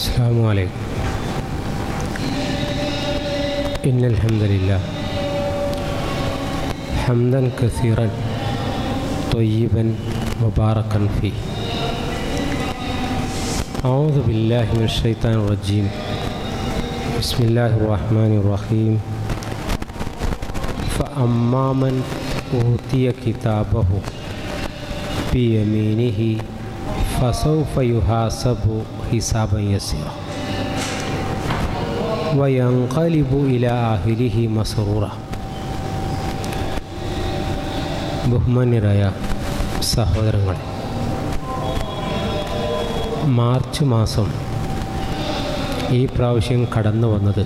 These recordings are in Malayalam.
السلام عليكم. إن الحمد لله حمدا كثيرا طيبا مباركا فيه. أعوذ بالله من الشيطان الرجيم. بسم الله الرحمن الرحيم. فأما من أوتي كتابه بيمينه ഫസൗഫ യുഹാസബു ഹിസാബൻ യസീറ വയങ്കലിബു ഇല അഹിലിഹി മസറൂറ ബഹുമാന്യരായ സഹോദരങ്ങളെ മാർച്ച് മാസം ഈ പ്രാവശ്യം കടന്നു വന്നത്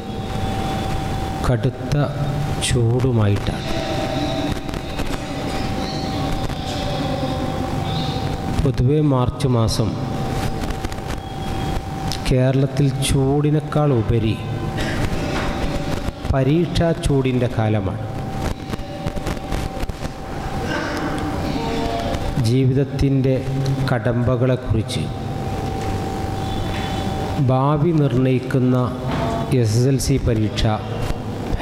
കടുത്ത ചൂടുമായിട്ടാണ്. പൊതുവെ മാർച്ച് മാസം കേരളത്തിൽ ചൂടിനേക്കാൾ ഉപരി പരീക്ഷാ ചൂടിന്റെ കാലമാണ്. ജീവിതത്തിന്റെ കടമ്പകളെക്കുറിച്ച് ഭാവി നിർണയിക്കുന്ന എസ് എസ് എൽ സി പരീക്ഷ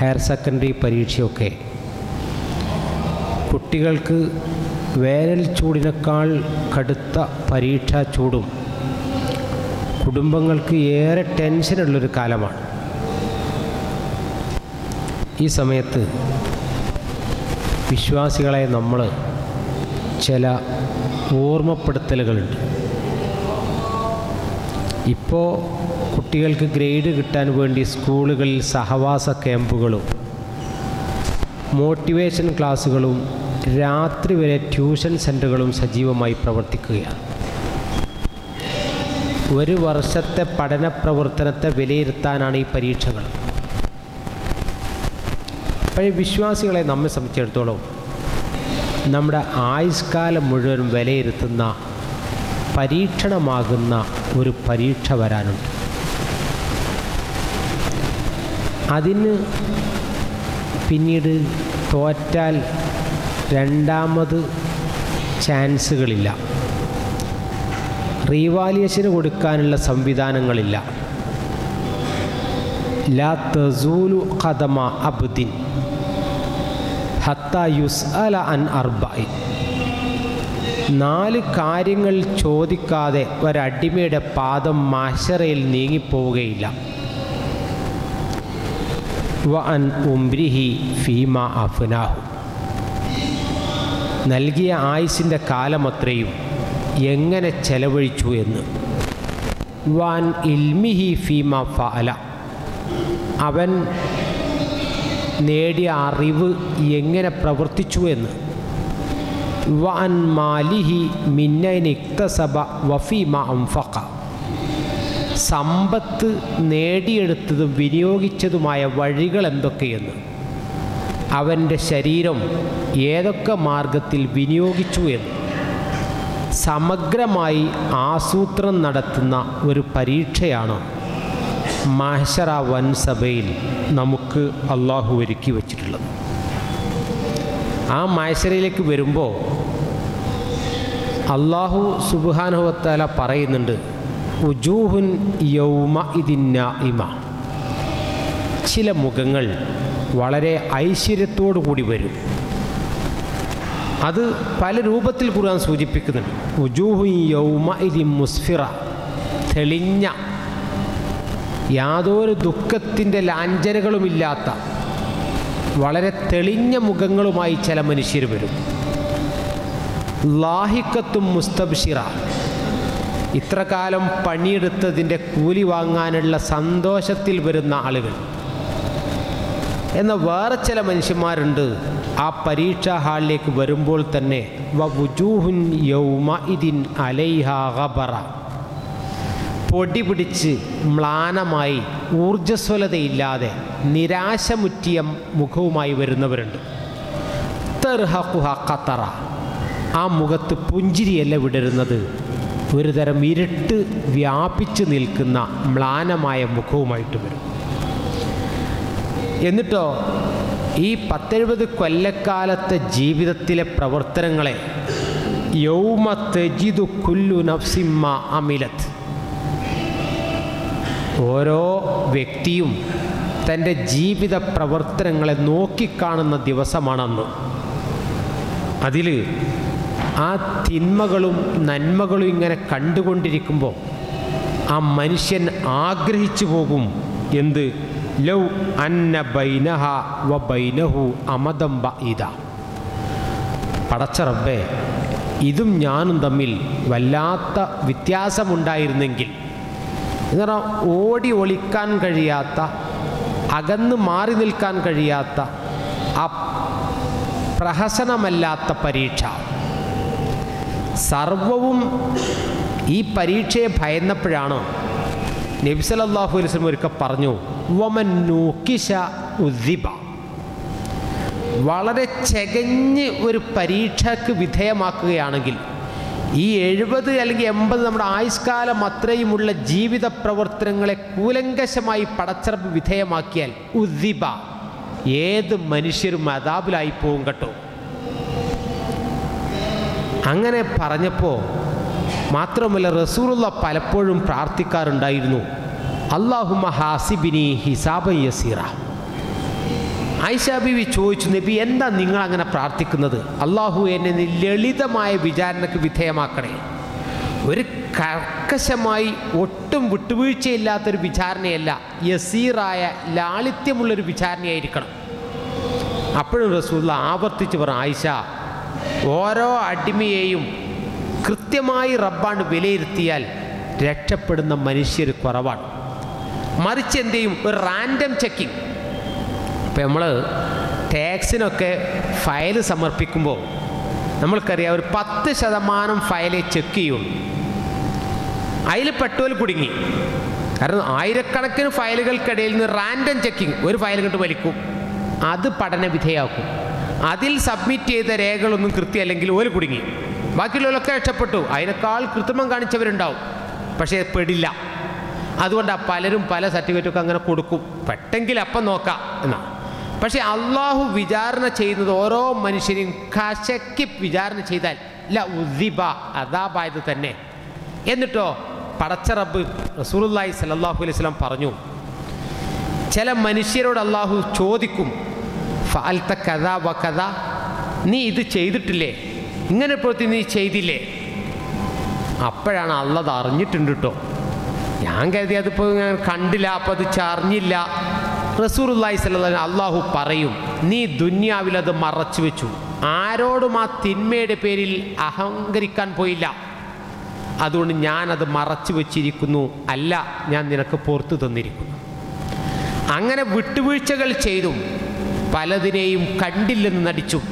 ഹയർ സെക്കൻഡറി പരീക്ഷയൊക്കെ കുട്ടികൾക്ക് വേനൽ ചൂടിനേക്കാൾ കടുത്ത പരീക്ഷാ ചൂടും കുടുംബങ്ങൾക്ക് ഏറെ ടെൻഷനുള്ളൊരു കാലമാണ്. ഈ സമയത്ത് വിശ്വാസികളെ നമ്മൾ ചില ഓർമ്മപ്പെടുത്തലുകളുണ്ട്. ഇപ്പോൾ കുട്ടികൾക്ക് ഗ്രേഡ് കിട്ടാൻ വേണ്ടി സ്കൂളുകളിൽ സഹവാസ ക്യാമ്പുകളും മോട്ടിവേഷൻ ക്ലാസ്സുകളും രാത്രി വരെ ട്യൂഷൻ സെന്ററുകളും സജീവമായി പ്രവർത്തിക്കുകയാണ്. ഒരു വർഷത്തെ പഠന പ്രവർത്തനത്തെ വിലയിരുത്താനാണ് ഈ പരീക്ഷകൾ. പഴയ വിശ്വാസികളെ നമ്മെ സംബന്ധിച്ചിടത്തോളം നമ്മുടെ ആയുഷ്കാലം മുഴുവൻ വിലയിരുത്തുന്ന പരീക്ഷണമാകുന്ന ഒരു പരീക്ഷ വരാനുണ്ട്. അതിന് പിന്നീട് തോറ്റാൽ രണ്ടാമത് ചാൻസുകളില്ല. റീവാലിയേഷന് കൊടുക്കാനുള്ള സംവിധാനങ്ങളില്ല. ലാ തസൂലു ഖദമ അബ്ദിൻ ഹത്ത യുസ് അല അൻ അർബായി നാല് കാര്യങ്ങൾ ചോദിക്കാതെ ഒരടിമയുടെ പാദം മാശറയിൽ നീങ്ങിപ്പോവുകയില്ല. വ അൻ ഉംരിഹി ഫീമ അഫ്നാഹു. നൽകിയ ആയുസിന്റെ കാലമത്രയും എങ്ങനെ ചെലവഴിച്ചു എന്ന്. വാൻ ഇൽമിഹി ഫീമ ഫഅല. അവൻ നേടിയ അറിവ് എങ്ങനെ പ്രവർത്തിച്ചു എന്ന്. വൻ മാലിഹി മിന്നൈനിക്തസഭ വഫീമ അംഫക്ക സമ്പത്ത് നേടിയെടുത്തതും വിനിയോഗിച്ചതുമായ വഴികൾ എന്തൊക്കെയെന്ന് അവന്റെ ശരീരം ഏതൊക്കെ മാർഗത്തിൽ വിനിയോഗിച്ചു എന്ന്. സമഗ്രമായി ആസൂത്രണം നടത്തുന്ന ഒരു പരീക്ഷയാണ് മാഷറ വൻ സഭയിൽ നമുക്ക് അള്ളാഹു ഒരുക്കി വച്ചിട്ടുള്ളത്. ആ മാഷറയിലേക്ക് വരുമ്പോൾ അള്ളാഹു സുബാനുഹത്താല പറയുന്നുണ്ട് ഉജൂഹുൻ യൗമ ഇതിന്ന ഇമ ചില മുഖങ്ങൾ വളരെ ഐശ്വര്യത്തോടു കൂടി വരും. അത് പല രൂപത്തിൽ ഖുർആൻ സൂചിപ്പിക്കുന്നുണ്ട്. മുസ്ഫിറ തെളിഞ്ഞ യാതൊരു ദുഃഖത്തിന്റെ ലാഞ്ചനകളുമില്ലാത്ത വളരെ തെളിഞ്ഞ മുഖങ്ങളുമായി ചില മനുഷ്യർ വരും. ലാഹിക്കത്തും മുസ്തബ്ഷിറ ഇത്രകാലം പണിയെടുത്തതിന്റെ കൂലി വാങ്ങാനുള്ള സന്തോഷത്തിൽ വരുന്ന ആളുകൾ. എന്നാൽ വേറെ ചില മനുഷ്യന്മാരുണ്ട്. ആ പരീക്ഷാ ഹാളിലേക്ക് വരുമ്പോൾ തന്നെ പൊടി പിടിച്ച് മ്ലാനമായി ഊർജസ്വലതയില്ലാതെ നിരാശമുറ്റിയ മുഖവുമായി വരുന്നവരുണ്ട്. ഖത്തറ. ആ മുഖത്ത് പുഞ്ചിരിയല്ല വിടരുന്നത്. ഒരു തരം ഇരുട്ട് വ്യാപിച്ചു നിൽക്കുന്ന മ്ലാനമായ മുഖവുമായിട്ട് വരും. എന്നിട്ടോ ഈ പത്തെഴുപത് കൊല്ലക്കാലത്തെ ജീവിതത്തിലെ പ്രവർത്തനങ്ങളെ യൗമ തെജിദു കുല്ലു നഫ്സിമ്മ അമിലത്ത് ഓരോ വ്യക്തിയും തന്റെ ജീവിത പ്രവർത്തനങ്ങളെ നോക്കിക്കാണുന്ന ദിവസമാണെന്ന്. അതിൽ ആ തിന്മകളും നന്മകളും ഇങ്ങനെ കണ്ടുകൊണ്ടിരിക്കുമ്പോൾ ആ മനുഷ്യൻ ആഗ്രഹിച്ചു പോകും എന്ത്? ലൗ അന്ന ബൈനഹ വ ബൈനഹു അമദം ബ പടച്ച റബ്ബേ ഇതും ഞാനും തമ്മിൽ വല്ലാത്ത വ്യത്യാസമുണ്ടായിരുന്നെങ്കിൽ എന്ന് പറഞ്ഞാൽ ഓടി ഒളിക്കാൻ കഴിയാത്ത അകന്ന് മാറി നിൽക്കാൻ കഴിയാത്ത ആ പ്രഹസനമല്ലാത്ത പരീക്ഷ. സർവവും ഈ പരീക്ഷയെ ഭയന്നപ്പോഴാണ് നബിസലല്ലാഹു അലൈസ്ലം ഒരിക്കൽ പറഞ്ഞു വമൻ നൂക്കിശ ഉദ്ദിബ. വളരെ ചെകഞ്ഞ് ഒരു പരീക്ഷക്ക് വിധേയമാക്കുകയാണെങ്കിൽ ഈ എഴുപത് അല്ലെങ്കിൽ എൺപത് നമ്മുടെ ആയുഷ്കാലം അത്രയുമുള്ള ജീവിത പ്രവർത്തനങ്ങളെ കൂലങ്കശമായി പടച്ചറപ്പ് വിധേയമാക്കിയാൽ ഉദ്ദിബ ഏത് മനുഷ്യരും അതാബിലായി പോകും കേട്ടോ. അങ്ങനെ പറഞ്ഞപ്പോൾ മാത്രമല്ല റസൂറുള്ള പലപ്പോഴും പ്രാർത്ഥിക്കാറുണ്ടായിരുന്നു. അള്ളാഹുമ ഹാസിബിനി ഹിസാബ യസീറ. ആയിഷ ബിവി ചോദിച്ചു നബി എന്താ നിങ്ങൾ അങ്ങനെ പ്രാർത്ഥിക്കുന്നത്? അള്ളാഹു എന്നെ ലളിതമായ വിചാരണയ്ക്ക് വിധേയമാക്കണേ. ഒരു കർക്കശമായി ഒട്ടും വിട്ടുവീഴ്ചയില്ലാത്തൊരു വിചാരണയല്ല യസീറായ ലാളിത്യമുള്ളൊരു വിചാരണയായിരിക്കണം. അപ്പോഴും റസൂല്ല ആവർത്തിച്ച് പറ ആയിഷ ഓരോ അടിമയെയും കൃത്യമായി റബ്ബാണ് വിലയിരുത്തിയാൽ രക്ഷപ്പെടുന്ന മനുഷ്യർ കുറവാണ്. മറിച്ച് എന്ത് ചെയ്യും? ഒരു റാൻഡം ചെക്കിങ്. ഇപ്പം നമ്മൾ ടാക്സിനൊക്കെ ഫയൽ സമർപ്പിക്കുമ്പോൾ നമ്മൾക്കറിയാം ഒരു പത്ത് ശതമാനം ഫയലെ ചെക്ക് ചെയ്യുള്ളൂ. അതിൽ പെട്ടോൽ കുടുങ്ങി. കാരണം ആയിരക്കണക്കിന് ഫയലുകൾക്കിടയിൽ നിന്ന് റാൻഡം ചെക്കിങ് ഒരു ഫയൽ കണ്ട് വലിക്കും. അത് പഠന വിധേയമാക്കും അതിൽ സബ്മിറ്റ് ചെയ്ത രേഖകളൊന്നും കൃത്യമല്ലെങ്കിൽ ഓൽ കുടുങ്ങി. ബാക്കിയുള്ളവരൊക്കെ രക്ഷപ്പെട്ടു. അതിനേക്കാൾ കൃത്രിമം കാണിച്ചവരുണ്ടാവും. പക്ഷേ പെടില്ല. അതുകൊണ്ടാണ് പലരും പല സർട്ടിഫിക്കറ്റൊക്കെ അങ്ങനെ കൊടുക്കും. പെട്ടെങ്കിൽ അപ്പം നോക്കാം എന്നാണ് പക്ഷേ അള്ളാഹു വിചാരണ ചെയ്യുന്നത് ഓരോ മനുഷ്യരും കശക്കി വിചാരണ ചെയ്താൽ ല ഉദിബ അതാബായത് തന്നെ. എന്നിട്ടോ പടച്ച പടച്ചറബ് റസൂലുല്ലായി സലല്ലാഹു അലൈഹി സ്വലം പറഞ്ഞു ചില മനുഷ്യരോട് അള്ളാഹു ചോദിക്കും ഫാൽത്ത കഥ വ കഥ നീ ഇത് ചെയ്തിട്ടില്ലേ? ഇങ്ങനെ പ്രവൃത്തി നീ ചെയ്തില്ലേ? അപ്പോഴാണ് അള്ളത് അറിഞ്ഞിട്ടുണ്ട് കേട്ടോ ഞാൻ കരുതി അതിപ്പോൾ ഞാൻ കണ്ടില്ല അപ്പോൾ അത് ചറിഞ്ഞില്ല. റസൂറുല്ലായി സ്വല്ല അള്ളാഹു പറയും നീ ദുന്യാവിൽ അത് മറച്ചു വെച്ചു. ആരോടും ആ തിന്മയുടെ പേരിൽ അഹങ്കരിക്കാൻ പോയില്ല. അതുകൊണ്ട് ഞാനത് മറച്ചു വെച്ചിരിക്കുന്നു. അല്ല ഞാൻ നിനക്ക് പുറത്തു തന്നിരിക്കുന്നു. അങ്ങനെ വിട്ടുവീഴ്ചകൾ ചെയ്തും പലതിനെയും കണ്ടില്ലെന്ന് നടിച്ചും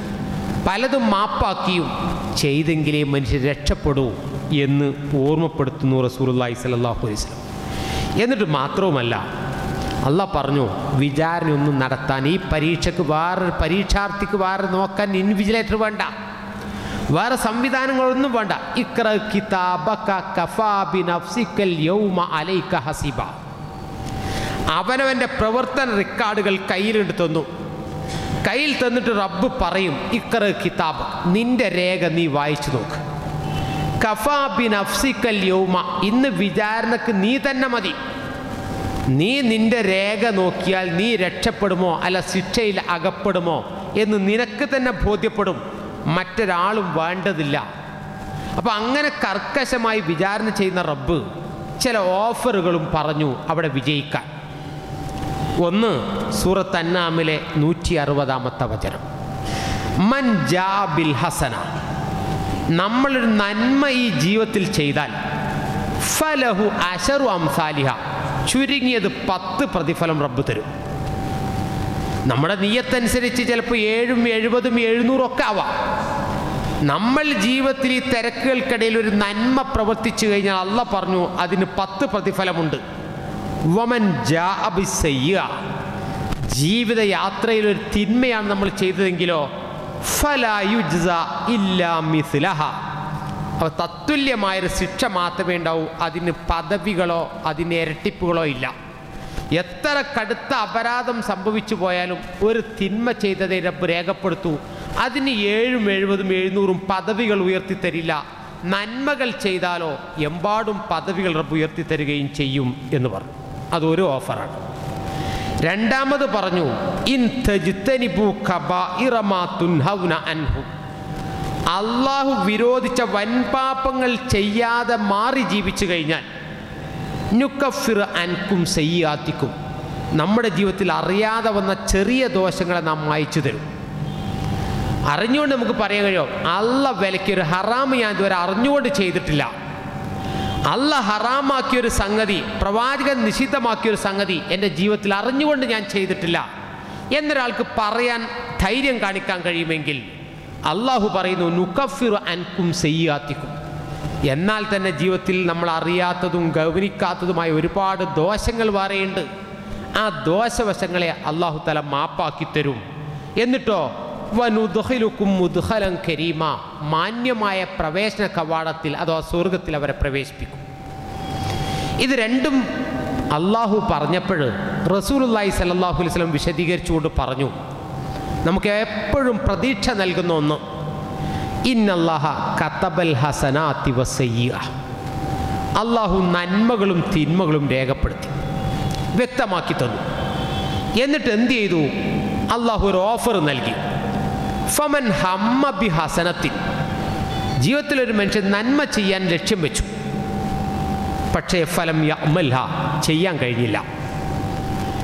പലതും മാപ്പാക്കിയും ചെയ്തെങ്കിലേ മനുഷ്യർ രക്ഷപ്പെടൂ എന്ന് ഓർമ്മപ്പെടുത്തുന്നു റസൂലുള്ളാഹി സ്വല്ലല്ലാഹു അലൈഹി വസല്ലം. എന്നിട്ട് മാത്രവുമല്ല അള്ള പറഞ്ഞു വിചാരണയൊന്നും നടത്താൻ ഈ പരീക്ഷക്ക് വേറൊരു പരീക്ഷാർത്ഥിക്ക് വേറെ നോക്കാൻ ഇൻവിജിലേറ്റർ വേണ്ട. വേറെ സംവിധാനങ്ങളൊന്നും വേണ്ട. ഇക്ര ഹസിബ. അവനവന്റെ പ്രവർത്തന റെക്കോർഡുകൾ കയ്യിലെടുത്തു കയ്യിൽ തന്നിട്ട് റബ്ബ് പറയും ഇക്കറ് കിതാബ് നിന്റെ രേഖ നീ വായിച്ചു നോക്ക്. കഫാ ബിൻ അഫ്സിക്കൽ യൗമ ഇന്ന് വിചാരണക്ക് നീ തന്നെ മതി. നീ നിന്റെ രേഖ നോക്കിയാൽ നീ രക്ഷപ്പെടുമോ അല്ല ശിക്ഷയിൽ അകപ്പെടുമോ എന്ന് നിനക്ക് തന്നെ ബോധ്യപ്പെടും. മറ്റൊരാളും വേണ്ടതില്ല. അപ്പം അങ്ങനെ കർക്കശമായി വിചാരണ ചെയ്യുന്ന റബ്ബ് ചില ഓഫറുകളും പറഞ്ഞു അവിടെ വിജയിക്കാൻ. ഒന്ന് സൂറത്ത് അന്നാമിലെ നൂറ്റി അറുപതാമത്തെ വചനം. മൻ ജാ ബിൽ ഹസന. നമ്മളൊരു നന്മ ഈ ജീവിതത്തിൽ ചെയ്താൽ ഫലഹു അശറു അംസാലിഹ. ചുരുങ്ങിയത് പത്ത് പ്രതിഫലം റബ്ബ് തരും. നമ്മുടെ നീയത്തനുസരിച്ച് ചിലപ്പോൾ ഏഴും എഴുപതും എഴുന്നൂറും ഒക്കെ ആവാം. നമ്മൾ ജീവിതത്തിൽ ഈ തിരക്കുകൾക്കിടയിൽ ഒരു നന്മ പ്രവർത്തിച്ചു കഴിഞ്ഞാൽ അല്ല പറഞ്ഞു അതിന് പത്ത് പ്രതിഫലമുണ്ട്. വമൻ ജാഅബിസയ്യ ജീവിതയാത്രയിൽ ഒരു തിന്മയാണ് നമ്മൾ ചെയ്തതെങ്കിലോ ഇല്ലാ അപ്പോൾ തത്തുല്യമായൊരു ശിക്ഷ മാത്രമേ ഉണ്ടാവൂ. അതിന് പദവികളോ അതിന് ഇരട്ടിപ്പുകളോ ഇല്ല. എത്ര കടുത്ത അപരാധം സംഭവിച്ചു പോയാലും ഒരു തിന്മ ചെയ്തதை റബ്ബ് രേഖപ്പെടുത്തൂ. അതിന് ഏഴും എഴുപതും എഴുന്നൂറും പദവികൾ ഉയർത്തി തരില്ല. നന്മകൾ ചെയ്താലോ എമ്പാടും പദവികൾ റബ്ബ് ഉയർത്തിത്തരികയും ചെയ്യും എന്ന് പറഞ്ഞു. അതൊരു ഓഫറാണ്. രണ്ടാമത് പറഞ്ഞു ഇൻ അൻഹു. അള്ളാഹു വിരോധിച്ച വൻപാപങ്ങൾ ചെയ്യാതെ മാറി ജീവിച്ചു കഴിഞ്ഞാൽ നുക്കഫിർ അൻകും സയ്യാത്തിക്കും. നമ്മുടെ ജീവിതത്തിൽ അറിയാതെ വന്ന ചെറിയ ദോഷങ്ങളെ നാം മായച്ചു തരും. അറിഞ്ഞുകൊണ്ട് നമുക്ക് പറയാൻ കഴിയോ അള്ള വിലയ്ക്ക് ഒരു ഹറാമ് ഞാൻ ഇതുവരെ അറിഞ്ഞുകൊണ്ട് ചെയ്തിട്ടില്ല. അല്ല ഹറാമാക്കിയ ഒരു സംഗതി പ്രവാചകൻ നിഷിദ്ധമാക്കിയൊരു സംഗതി എന്റെ ജീവിതത്തിൽ അറിഞ്ഞുകൊണ്ട് ഞാൻ ചെയ്തിട്ടില്ല. എന്നൊരാൾക്ക് പറയാൻ ധൈര്യം കാണിക്കാൻ കഴിയുമെങ്കിൽ അള്ളാഹു പറയുന്നു നുക്കഫിറു അൻകും സെയ്യാത്തിക്കും. എന്നാൽ തന്നെ ജീവിതത്തിൽ നമ്മൾ അറിയാത്തതും ഗൗനിക്കാത്തതുമായ ഒരുപാട് ദോഷങ്ങൾ വേറെയുണ്ട്. ആ ദോഷവശങ്ങളെ അള്ളാഹു തല മാപ്പാക്കി തരും. എന്നിട്ടോ വനുദ്ഖിലുക്കും മുദുഖലം കരീമ. മാന്യമായ പ്രവേശന കവാടത്തിൽ അഥവാ സ്വർഗത്തിൽ അവരെ പ്രവേശിപ്പിക്കും. ഇത് രണ്ടും അള്ളാഹു പറഞ്ഞപ്പോൾ റസൂലുല്ലായി സലല്ലാഹു അലൈഹി സ്വലം വിശദീകരിച്ചുകൊണ്ട് പറഞ്ഞു. നമുക്ക് എപ്പോഴും പ്രതീക്ഷ നൽകുന്ന ഒന്ന് ഇന്നല്ലാഹ കത്തബൽ ഹസന വസയ്യ അള്ളാഹു നന്മകളും തിന്മകളും രേഖപ്പെടുത്തി വ്യക്തമാക്കി തന്നു. എന്നിട്ട് എന്ത് ചെയ്തു? അള്ളാഹു ഒരു ഓഫർ നൽകി. ഫമൻ ഹമ്മ ബി ഹസനത്തിൻ ജീവിതത്തിലൊരു മനുഷ്യൻ നന്മ ചെയ്യാൻ ലക്ഷ്യം വെച്ചു. പക്ഷേ ഫലം യമൽഹ ചെയ്യാൻ കഴിഞ്ഞില്ല.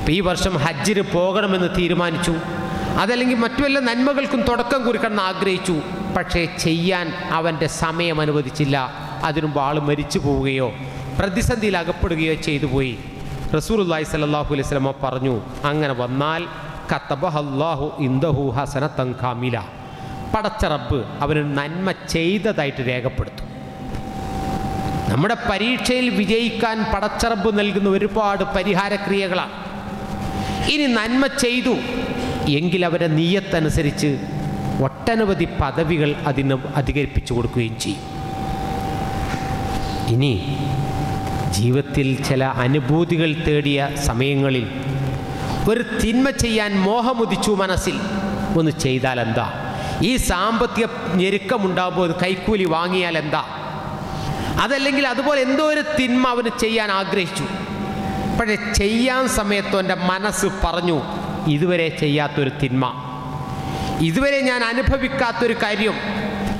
ഈ വർഷം ഹജ്ജിന് പോകണമെന്ന് തീരുമാനിച്ചു. അതല്ലെങ്കിൽ മറ്റു വല്ല നന്മകൾക്കും തുടക്കം കുറിക്കണം ആഗ്രഹിച്ചു. പക്ഷേ ചെയ്യാൻ അവന്റെ സമയം അനുവദിച്ചില്ല. അതിനുമ്പോൾ ആൾ മരിച്ചു പോവുകയോ പ്രതിസന്ധിയിൽ അകപ്പെടുകയോ ചെയ്തു പോയി. റസൂർ സലാഹു അലൈഹി സ്വലമ പറഞ്ഞു അങ്ങനെ വന്നാൽ കത്തബഹല്ലാഹു ഇന്ദഹു ഹസനത്തൻ കാമില. പടച്ച റബ്ബ് അവന് നന്മ ചെയ്തതായിട്ട് രേഖപ്പെടുത്തും. നമ്മുടെ പരീക്ഷയിൽ വിജയിക്കാൻ പടച്ചറബ് നൽകുന്ന ഒരുപാട് പരിഹാരക്രിയകളാണ്. ഇനി നന്മ ചെയ്തു എങ്കിൽ അവരെ നീയത്തനുസരിച്ച് ഒട്ടനവധി പദവികൾ അതിന് അധികരിപ്പിച്ചു കൊടുക്കുകയും ചെയ്യും. ഇനി ജീവിതത്തിൽ ചില അനുഭൂതികൾ തേടിയ സമയങ്ങളിൽ ഒരു തിന്മ ചെയ്യാൻ മോഹമുദിച്ചു മനസ്സിൽ. ഒന്ന് ചെയ്താൽ എന്താ? ഈ സാമ്പത്തിക ഞെരുക്കമുണ്ടാകുമ്പോൾ ഒരു കൈക്കൂലി വാങ്ങിയാൽ എന്താ? അതല്ലെങ്കിൽ അതുപോലെ എന്തോ ഒരു തിന്മ അവന് ചെയ്യാൻ ആഗ്രഹിച്ചു. പക്ഷേ ചെയ്യാൻ സമയത്ത് എന്റെ മനസ്സ് പറഞ്ഞു ഇതുവരെ ചെയ്യാത്തൊരു തിന്മ. ഇതുവരെ ഞാൻ അനുഭവിക്കാത്തൊരു കാര്യം.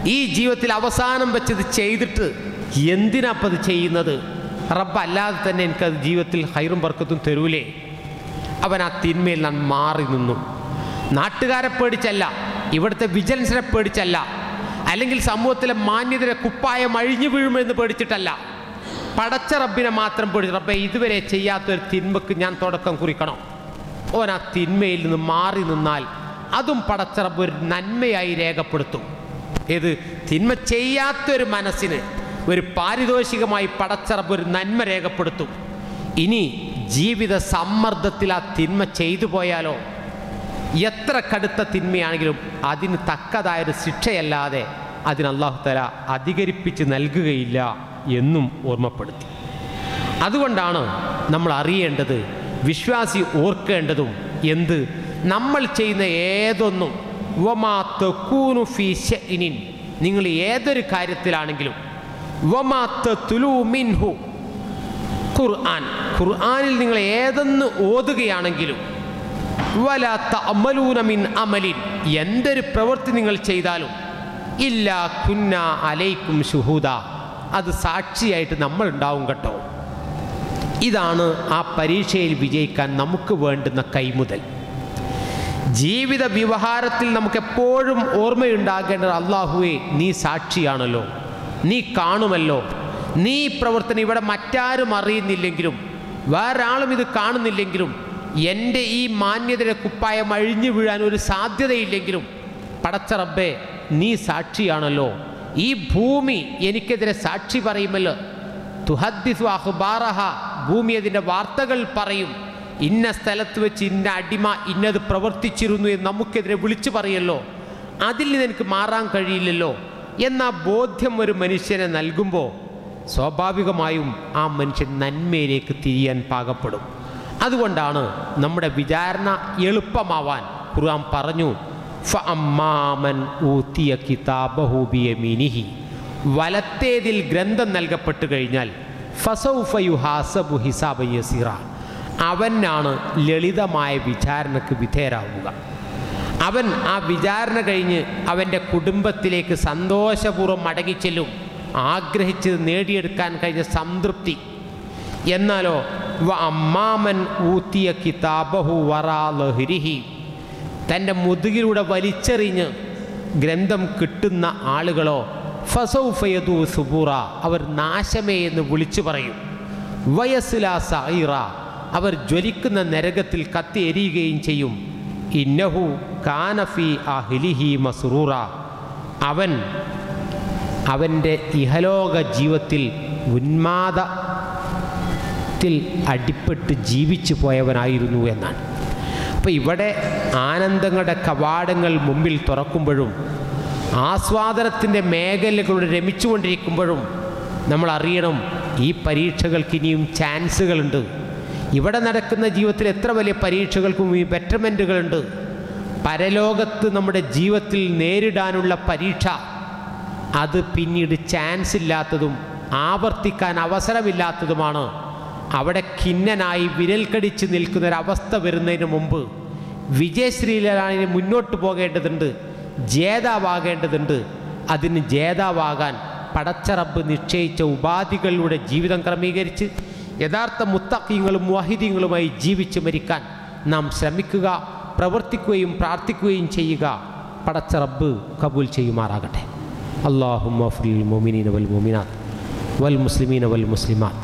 ഈ ജീവിതത്തിൽ അവസാനം വെച്ചത് ചെയ്തിട്ട് എന്തിനാപ്പത് ചെയ്യുന്നത്? റബ്ബ് അല്ലാതെ തന്നെ എനിക്കത് ജീവിതത്തിൽ ഹൈറും ബർക്കത്തും തരൂലേ? അവൻ ആ തിന്മയിൽ നിന്ന് മാറി നിന്നു. നാട്ടുകാരെ പേടിച്ചല്ല ഇവിടുത്തെ വിജിലൻസിനെ പേടിച്ചല്ല അല്ലെങ്കിൽ സമൂഹത്തിലെ മാന്യതയുടെ കുപ്പായം അഴിഞ്ഞു വീഴുമെന്ന് പേടിച്ചിട്ടല്ല. പടച്ച റബ്ബിനെ മാത്രം പേടിച്ചു. റബ്ബെ ഇതുവരെ ചെയ്യാത്തൊരു തിന്മക്ക് ഞാൻ തുടക്കം കുറിക്കണം? ഓൻ ആ തിന്മയിൽ നിന്ന് മാറി നിന്നാൽ അതും പടച്ച റബ്ബ് ഒരു നന്മയായി രേഖപ്പെടുത്തും. ഏത്? തിന്മ ചെയ്യാത്തൊരു മനസ്സിന് ഒരു പാരിതോഷികമായി പടച്ച റബ്ബ് ഒരു നന്മ രേഖപ്പെടുത്തും. ഇനി ജീവിത സമ്മർദ്ദത്തിൽ ആ തിന്മ ചെയ്തു പോയാലോ? എത്ര കടുത്ത തിന്മയാണെങ്കിലും അതിന് തക്കതായൊരു ശിക്ഷയല്ലാതെ അതിന് അള്ളാഹു തല അധികരിപ്പിച്ച് നൽകുകയില്ല എന്നും ഓർമ്മപ്പെടുത്തി. അതുകൊണ്ടാണ് നമ്മൾ അറിയേണ്ടത് വിശ്വാസി ഓർക്കേണ്ടതും എന്ത്? നമ്മൾ ചെയ്യുന്ന ഏതൊന്നും വമാ തെക്കൂനു ഫീ ഇനിൻ നിങ്ങൾ ഏതൊരു കാര്യത്തിലാണെങ്കിലും വമാ തുലു മിൻഹു ഖുർആൻ. ഖുർആനിൽ നിങ്ങൾ ഏതെന്ന് ഓതുകയാണെങ്കിലും വലാത്ത തഅമലൂന മിൻ അമലിൻ. എന്തൊരു പ്രവൃത്തി നിങ്ങൾ ചെയ്താലും ഇല്ല കുന്ന അലൈക്കും ഷുഹൂദ. അത് സാക്ഷിയായിട്ട് നമ്മൾ ഉണ്ടാവും കേട്ടോ. ഇതാണ് ആ പരീക്ഷയിൽ വിജയിക്കാൻ നമുക്ക് വേണ്ടുന്ന കൈമുതൽ. ജീവിത വ്യവഹാരത്തിൽ നമുക്ക് എപ്പോഴും ഓർമ്മയുണ്ടാകേണ്ടത് അള്ളാഹുവെ നീ സാക്ഷിയാണല്ലോ. നീ കാണുമല്ലോ. നീ ഈ പ്രവർത്തനം ഇവിടെ മറ്റാരും അറിയുന്നില്ലെങ്കിലും വേറൊരാളും ഇത് കാണുന്നില്ലെങ്കിലും എന്റെ ഈ മാന്യതയുടെ കുപ്പായം അഴിഞ്ഞു വീഴാൻ ഒരു സാധ്യതയില്ലെങ്കിലും പടച്ച റബ്ബേ നീ സാക്ഷിയാണല്ലോ. ഈ ഭൂമി എനിക്കെതിരെ സാക്ഷി പറയുമല്ലോ. തുഹദ്ദിസു അഹ്ബാറഹ ഭൂമി അതിന്റെ വാർത്തകൾ പറയും. ഇന്ന സ്ഥലത്ത് വെച്ച് ഇന്ന അടിമ ഇന്നത് പ്രവർത്തിച്ചിരുന്നു എന്ന് നമുക്കെതിരെ വിളിച്ചു പറയല്ലോ. അതിൽ നിന്ന് എനിക്ക് മാറാൻ കഴിയില്ലല്ലോ. എന്ന ബോധ്യം ഒരു മനുഷ്യനെ നൽകുമ്പോൾ സ്വാഭാവികമായും ആ മനുഷ്യൻ നന്മയിലേക്ക് തിരിയാൻ പാകപ്പെടും. അതുകൊണ്ടാണ് നമ്മുടെ വിചാരണ എളുപ്പമാവാൻ ഖുർആൻ പറഞ്ഞു ഫഅമ്മാമൻ ഊത്തിയ കിതാബഹു ബിയമീനിഹി. വലത്തേതിൽ ഗ്രന്ഥം നൽകപ്പെട്ടു കഴിഞ്ഞാൽ ഫസൗഫ യുഹാസബു ഹിസാബ യസീറ. അവനാണ് ലളിതമായ വിചാരണക്ക് വിധേയരാവുക. അവൻ ആ വിചാരണ കഴിഞ്ഞ് അവന്റെ കുടുംബത്തിലേക്ക് സന്തോഷപൂർവം മടങ്ങിച്ചെല്ലും. ആഗ്രഹിച്ചത് നേടിയെടുക്കാൻ കഴിഞ്ഞ സംതൃപ്തി. എന്നാലോ വ അമ്മാമൻ ഊത്തിയ കിതാബഹു വറാ ലഹരിഹി. തന്റെ മുതുകിലൂടെ വലിച്ചെറിഞ്ഞ് ഗ്രന്ഥം കിട്ടുന്ന ആളുകളോ ഫസൗഫയതു സുബൂറ അവർ നാശമേ എന്ന് വിളിച്ചു പറയും. വയസ്സിലാ സൈറ അവർ ജ്വലിക്കുന്ന നരകത്തിൽ കത്തി എരിയുകയും ചെയ്യും. ഇന്നഹു കാനഫി അഹിലിഹി മസുറൂറ. അവൻ അവന്റെ ഇഹലോക ജീവിതത്തിൽ ഉന്മാദത്തിൽ അടിപ്പെട്ട് ജീവിച്ചു പോയവനായിരുന്നു എന്നാണ്. അപ്പോൾ ഇവിടെ ആനന്ദങ്ങളുടെ കവാടങ്ങൾ മുമ്പിൽ തുറക്കുമ്പോഴും ആസ്വാദനത്തിന്റെ മേഖലകളുടെ രമിച്ചുകൊണ്ടിരിക്കുമ്പോഴും നമ്മൾ അറിയണം ഈ പരീക്ഷകൾക്ക് ഇനിയും ചാൻസുകളുണ്ട്. ഇവിടെ നടക്കുന്ന ജീവിതത്തിൽ എത്ര വലിയ പരീക്ഷകൾക്കും ഈ ബെറ്റർമെന്റുകളുണ്ട് പരലോകത്ത് നമ്മുടെ ജീവിതത്തിൽ നേരിടാനുള്ള പരീക്ഷ അത് പിന്നീട് ചാൻസ് ഇല്ലാത്തതും ആവർത്തിക്കാൻ അവസരമില്ലാത്തതുമാണ്. അവിടെ ഖിന്നനായി വിരൽ കടിച്ച് നിൽക്കുന്നൊരവസ്ഥ വരുന്നതിന് മുമ്പ് വിജയശ്രീലാളിന് മുന്നോട്ട് പോകേണ്ടതുണ്ട് ജേതാവാകേണ്ടതുണ്ട്. അതിന് ജേതാവാകാൻ പടച്ചറബ് നിശ്ചയിച്ച ഉപാധികളിലൂടെ ജീവിതം ക്രമീകരിച്ച് യഥാർത്ഥ മുത്തക്കീങ്ങളും വഹിദീങ്ങളുമായി ജീവിച്ച് മരിക്കാൻ നാം ശ്രമിക്കുക പ്രവർത്തിക്കുകയും പ്രാർത്ഥിക്കുകയും ചെയ്യുക. പടച്ചറബ് കബൂൽ ചെയ്യുമാറാകട്ടെ. اللهم اغفر للمؤمنين والمؤمنات والمسلمين والمسلمات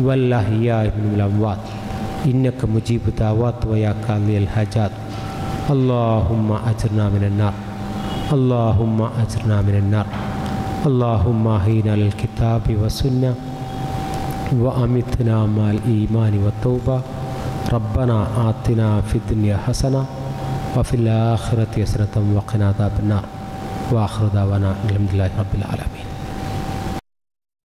والأحياء من الأموات. إنك مجيب الدعوات ويا قاضي الحاجات. اللهم أجرنا من النار. اللهم أجرنا من النار. اللهم أحينا للكتاب والسنة وأمتنا مع الإيمان والتوبة. ربنا آتنا في الدنيا حسنة وفي الآخرة حسنة وقنا عذاب النار. وآخر دعوانا الحمد لله رب العالمين.